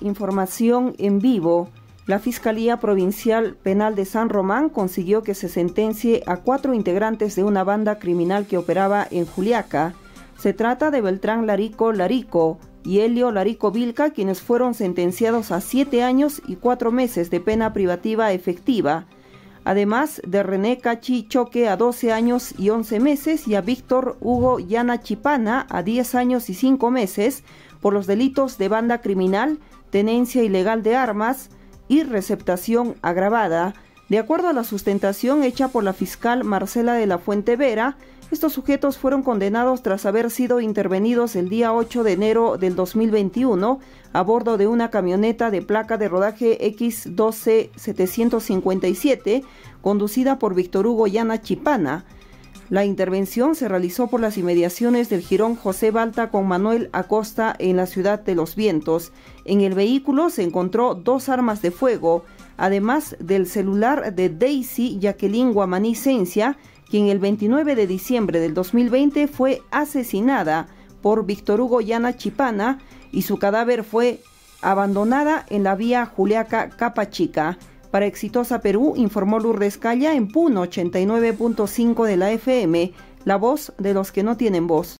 Información en vivo. La Fiscalía Provincial Penal de San Román consiguió que se sentencie a cuatro integrantes de una banda criminal que operaba en Juliaca. Se trata de Beltrán Larico Larico y Helio Larico Vilca, quienes fueron sentenciados a siete años y cuatro meses de pena privativa efectiva. Además de René Cachi Choque a 12 años y 11 meses y a Víctor Hugo Yana Chipana a 10 años y 5 meses por los delitos de banda criminal, tenencia ilegal de armas y receptación agravada. De acuerdo a la sustentación hecha por la fiscal Marcela de la Fuente Vera, estos sujetos fueron condenados tras haber sido intervenidos el día 8 de enero del 2021 a bordo de una camioneta de placa de rodaje X12757 conducida por Víctor Hugo Llana Chipana. La intervención se realizó por las inmediaciones del jirón José Balta con Manuel Acosta en la ciudad de Los Vientos. En el vehículo se encontró dos armas de fuego, además del celular de Daisy Jacqueline Guamanicencia, quien el 29 de diciembre del 2020 fue asesinada por Víctor Hugo Llana Chipana y su cadáver fue abandonada en la vía Juliaca Capachica. Para Exitosa Perú, informó Lourdes Calla en Puno 89.5 de la FM, la voz de los que no tienen voz.